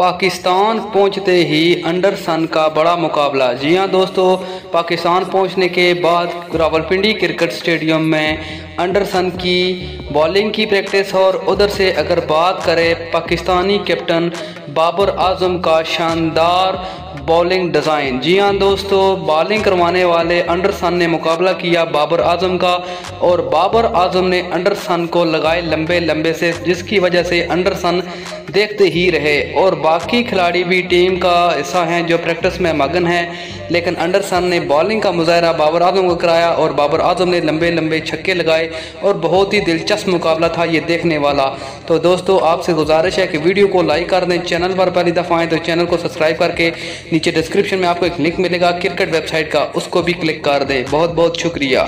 पाकिस्तान पहुँचते ही अंडरसन का बड़ा मुकाबला। जी हाँ दोस्तों, पाकिस्तान पहुँचने के बाद रावलपिंडी क्रिकेट स्टेडियम में अंडरसन की बॉलिंग की प्रैक्टिस और उधर से अगर बात करें पाकिस्तानी कैप्टन बाबर आज़म का शानदार बॉलिंग डिज़ाइन। जी हाँ दोस्तों, बॉलिंग करवाने वाले अंडरसन ने मुकाबला किया बाबर आज़म का और बाबर आज़म ने अंडरसन को लगाए लंबे लंबे से, जिसकी वजह से अंडरसन देखते ही रहे। और बाकी खिलाड़ी भी टीम का हिस्सा हैं जो प्रैक्टिस में मगन है, लेकिन अंडरसन ने बॉलिंग का मुजाहरा बाबर आज़म को कराया और बाबर आज़म ने लंबे लंबे छक्के लगाए और बहुत ही दिलचस्प मुकाबला था ये देखने वाला। तो दोस्तों, आपसे गुजारिश है कि वीडियो को लाइक कर दें, चैनल पर पहली दफ़ा आए तो चैनल को सब्सक्राइब करके नीचे डिस्क्रिप्शन में आपको एक लिंक मिलेगा क्रिकेट वेबसाइट का, उसको भी क्लिक कर दें। बहुत बहुत शुक्रिया।